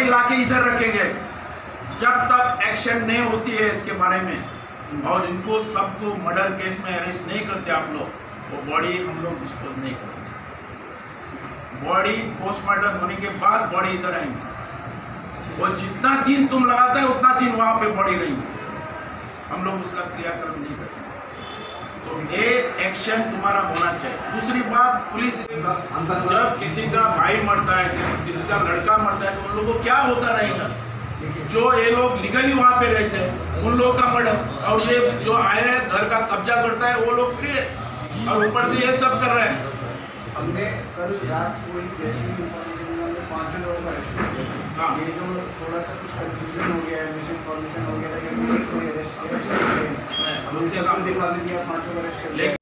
बड़ी लाके इधर रखेंगे। जब तक एक्शन नहीं होती है इसके बारे में, और इनको सबको मर्डर केस में अरेस्ट नहीं करते आप लोग, वो बॉडी हम लोग डिस्पोज नहीं करते बॉडी पोस्टमार्टम होने के बाद बॉडी इधर आएँगे। वो जितना दिन तुम लगाते हो, उतना दिन वहाँ पे बॉडी रहेंगे। हम लोग उसका क्रियाक्रम नहीं करते ये एक्शन तुम्हारा होना चाहिए। दूसरी बात पुलिस जब किसी का भाई मरता है किसी किसी का लड़का मरता है तो उन लोगों को क्या होता रहेगा? जो ये लोग लीगली वहाँ पे रहते हैं उन लोगों का मर्डर। और ये जो आए हैं घर का कब्जा करता है वो लोग फ्री है। और ऊपर से ये सब कर रहे हैं। हमने कल रात को एक जैसी हमने पाँचों लोगों का हाँ। ये जो थोड़ा सा कुछ कंफ्यूजन हो गया है मिस इन्फॉर्मेशन हो गया था कि कोई कोई अरेस्ट किया ऐसा नहीं है। हमने सबको दिखा भी दिया, पाँचों का